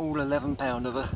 all 11 pound of her.